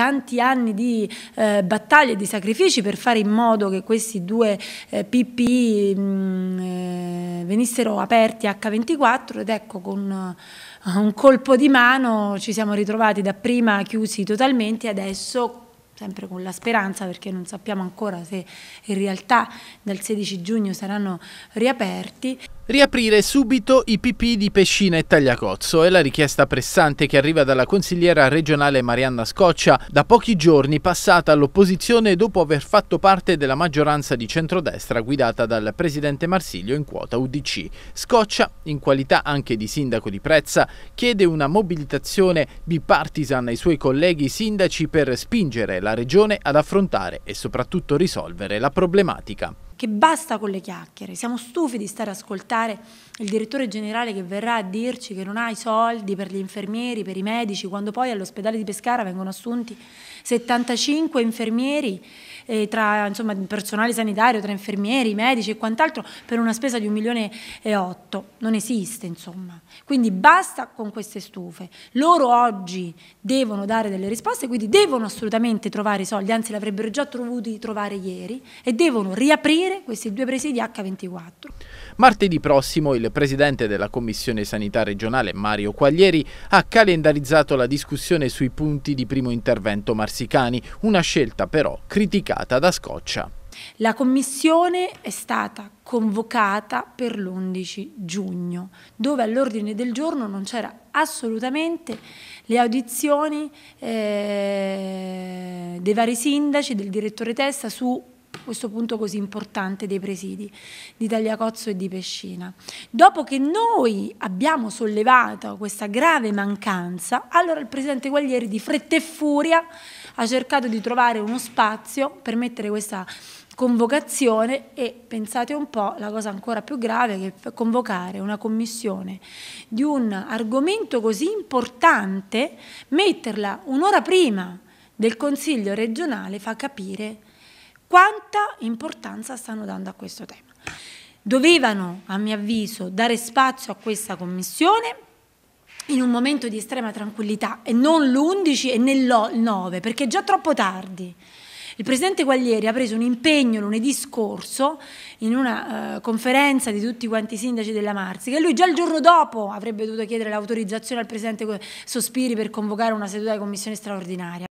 tanti anni di eh, battaglie e di sacrifici per fare in modo che questi due eh, PPI mh, mm, eh, venissero aperti H24 ed ecco con uh, un colpo di mano ci siamo ritrovati dapprima chiusi totalmente e adesso sempre con la speranza perché non sappiamo ancora se in realtà dal 16 giugno saranno riaperti. Riaprire subito i PP di Pescina e Tagliacozzo è la richiesta pressante che arriva dalla consigliera regionale Marianna Scoccia, da pochi giorni passata all'opposizione dopo aver fatto parte della maggioranza di centrodestra guidata dal presidente Marsilio in quota UDC. Scoccia, in qualità anche di sindaco di Prezza, chiede una mobilitazione bipartisan ai suoi colleghi sindaci per spingere la regione ad affrontare e soprattutto risolvere la problematica che basta con le chiacchiere, siamo stufi di stare a ascoltare il direttore generale che verrà a dirci che non ha i soldi per gli infermieri, per i medici, quando poi all'ospedale di Pescara vengono assunti 75 infermieri eh, tra insomma, personale sanitario, tra infermieri, medici e quant'altro per una spesa di un milione e otto. Non esiste, insomma. Quindi basta con queste stufe. Loro oggi devono dare delle risposte, quindi devono assolutamente trovare i soldi, anzi l'avrebbero già dovuti trovare ieri, e devono riaprire questi due presidi H24. Martedì prossimo il presidente della Commissione Sanità regionale, Mario Quaglieri, ha calendarizzato la discussione sui punti di primo intervento marsicani, una scelta però criticata convocata da Scoccia. La commissione è stata convocata per l'11 giugno, dove all'ordine del giorno non c'era assolutamente le audizioni eh, dei vari sindaci, del direttore Testa su questo punto così importante dei presidi di Tagliacozzo e di Pescina. Dopo che noi abbiamo sollevato questa grave mancanza, allora il Presidente Guaglieri di fretta e furia ha cercato di trovare uno spazio per mettere questa convocazione e pensate un po' la cosa ancora più grave che convocare una commissione di un argomento così importante, metterla un'ora prima del Consiglio regionale fa capire quanta importanza stanno dando a questo tema. Dovevano, a mio avviso, dare spazio a questa commissione in un momento di estrema tranquillità e non l'11 e nel 9 perché è già troppo tardi. Il Presidente Guaglieri ha preso un impegno lunedì scorso in una uh, conferenza di tutti quanti i sindaci della Marsica e lui già il giorno dopo avrebbe dovuto chiedere l'autorizzazione al Presidente Sospiri per convocare una seduta di commissione straordinaria.